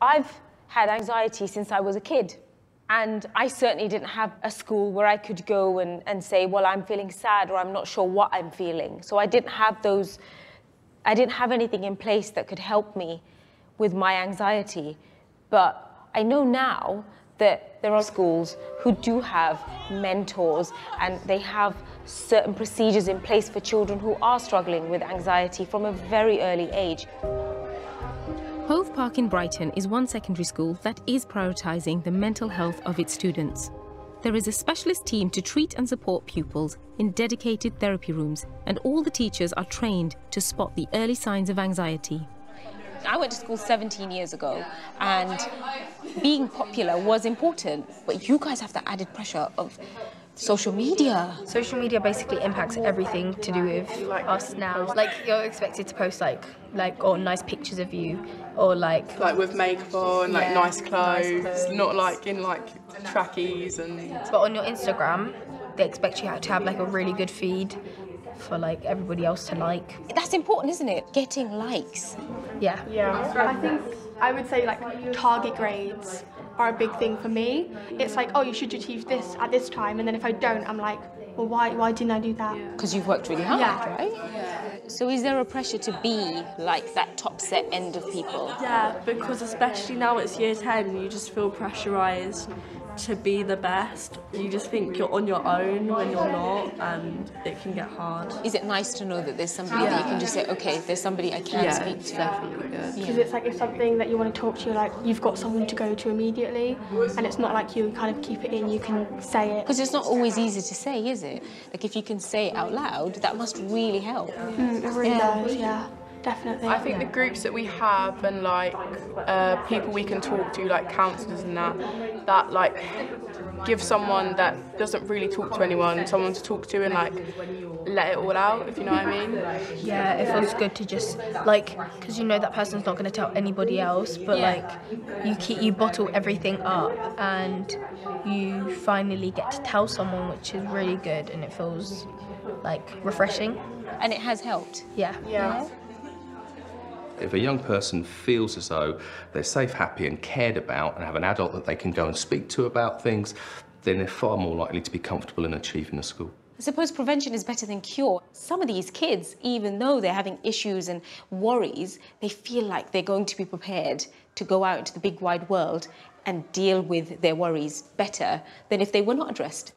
I've had anxiety since I was a kid. And I certainly didn't have a school where I could go and, and say, well, I'm feeling sad or I'm not sure what I'm feeling. So I didn't have those, I didn't have anything in place that could help me with my anxiety. But I know now that there are schools who do have mentors and they have certain procedures in place for children who are struggling with anxiety from a very early age. Hove Park in Brighton is one secondary school that is prioritising the mental health of its students. There is a specialist team to treat and support pupils in dedicated therapy rooms, and all the teachers are trained to spot the early signs of anxiety. I went to school 17 years ago, and being popular was important, but you guys have the added pressure of social media. Social media basically impacts everything to do with us now. Like you're expected to post like like or nice pictures of you or like like with makeup on, like Yeah, nice clothes, nice clothes. not like in like trackies and but on your Instagram they expect you to have like a really good feed for like everybody else to like. That's important, isn't it? Getting likes. Yeah. Yeah. I think I would say like target grades are a big thing for me. It's like, oh, you should achieve this at this time, and then if I don't, I'm like, well, why, why didn't I do that? Because you've worked really hard, Yeah. right? So is there a pressure to be like that top set end of people? Yeah, because especially now it's year 10, you just feel pressurised to be the best. You just think you're on your own when you're not, and it can get hard. Is it nice to know that there's somebody that you can just say, okay, there's somebody I can speak to? definitely good. Because it's like if something that you want to talk to, you're like you've got someone to go to immediately, and it's not like you kind of keep it in. You can say it. Because it's not always easy to say, is it? Like if you can say it out loud, that must really help. Mm, it really does. Yeah, definitely. I think the groups that we have and like uh, people we can talk to, like counsellors and that, that like give someone that doesn't really talk to anyone, someone to talk to and like let it all out, if you know what I mean. Yeah, it feels good to just like because you know that person's not going to tell anybody else, but Yeah. like you keep you bottle everything up and you finally get to tell someone, which is really good and it feels like refreshing. And it has helped. Yeah. Yeah. If a young person feels as though they're safe, happy, and cared about, and have an adult that they can go and speak to about things, then they're far more likely to be comfortable in achieving the school. I suppose prevention is better than cure. Some of these kids, even though they're having issues and worries, they feel like they're going to be prepared to go out into the big wide world and deal with their worries better than if they were not addressed.